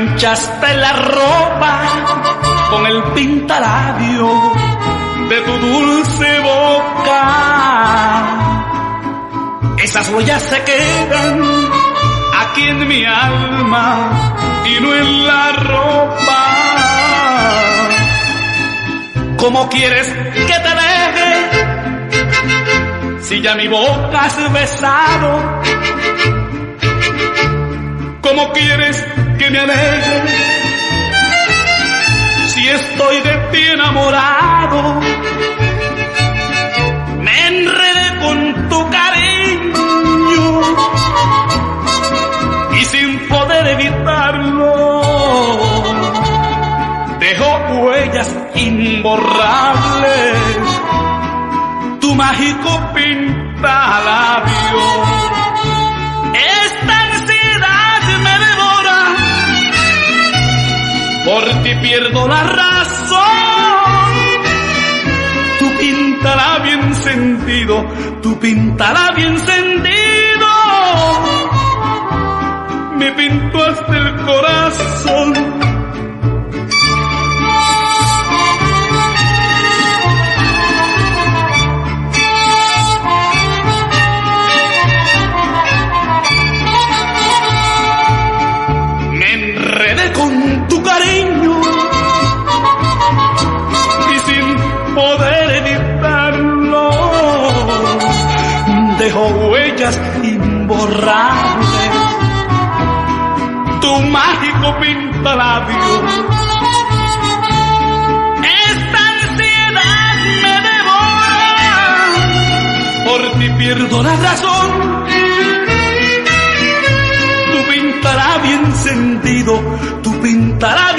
manchaste la ropa con el pintalabio de tu dulce boca. Esas huellas se quedan aquí en mi alma y no en la ropa. ¿Cómo quieres que te deje si ya mi boca has besado? ¿Cómo quieres que me aleje si estoy de ti enamorado? Me enredé con tu cariño y sin poder evitarlo dejó huellas imborrables por ti pierdo la razón. Tu pintalabio encendido, tu pintalabio encendido, me pintó hasta el corazón. Dejó huellas imborrables. Tu mágico pintalabio. Esta ansiedad me devora, por ti pierdo la razón tu pintará bien encendido, tu pintará